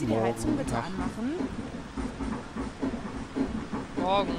Sie die Heizung bitte anmachen? Morgen.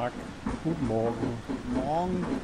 Tag. Guten Morgen. Morgen.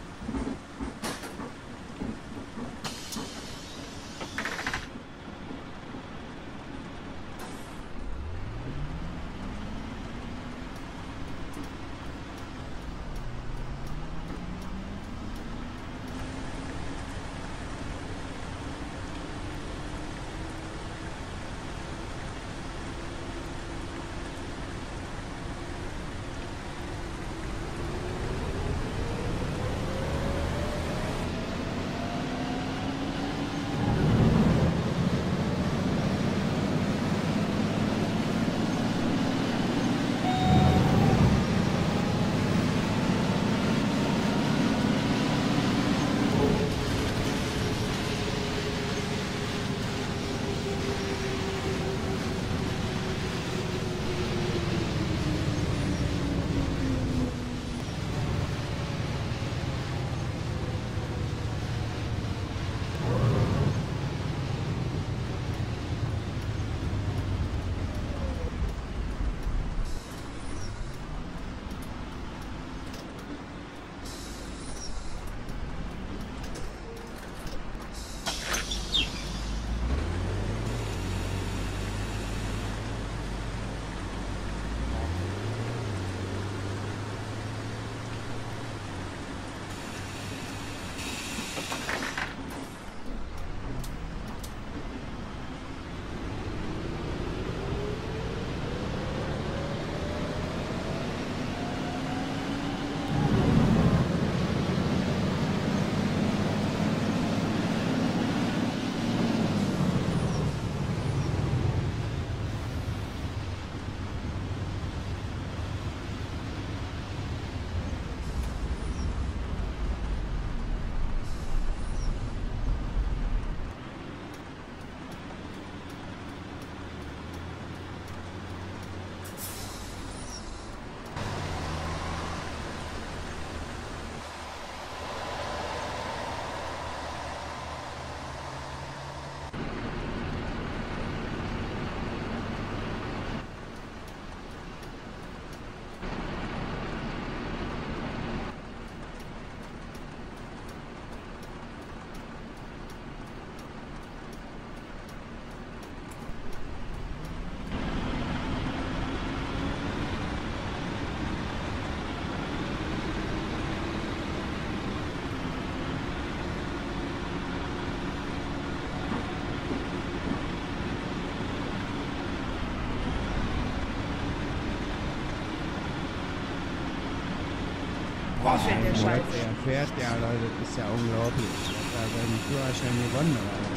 Fährt der scheiße. Der fährt ja, Leute, das ist ja unglaublich. Der hat seinen Führerschein gewonnen, Alter.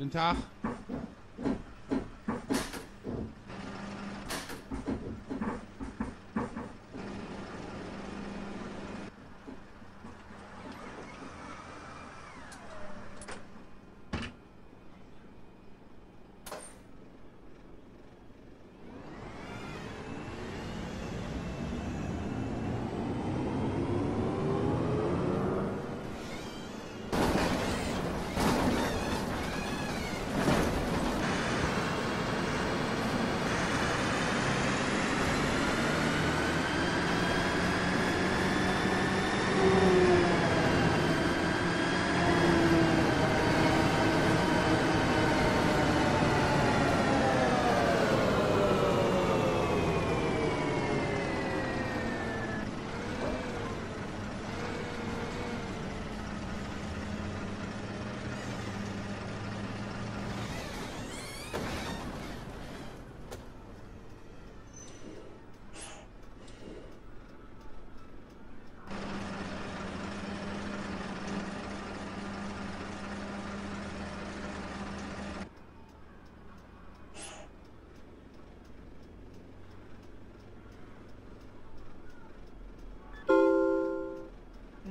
Guten Tag.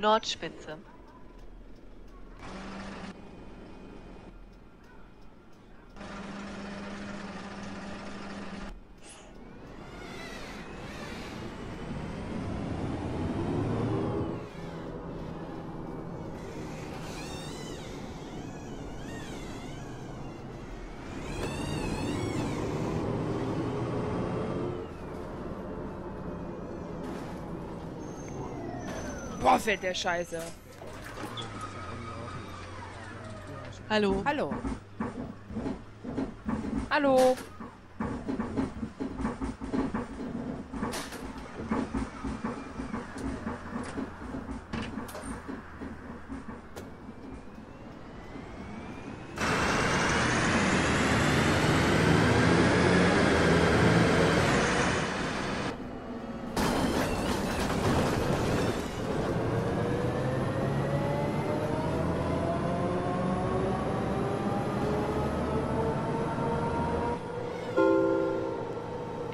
Nordspitze. Boah, fällt der Scheiße. Hallo. Hallo. Hallo.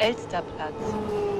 Elsterplatz.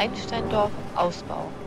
Einsteindorf Ausbau.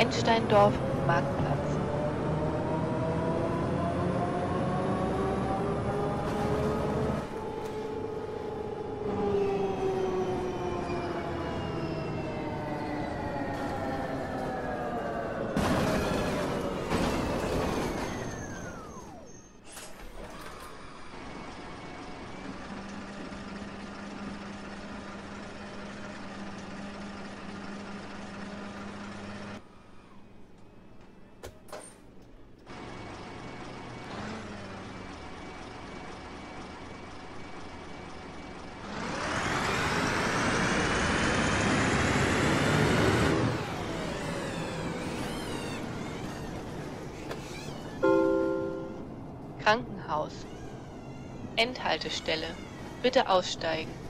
Einsteindorf Krankenhaus. Endhaltestelle. Bitte aussteigen.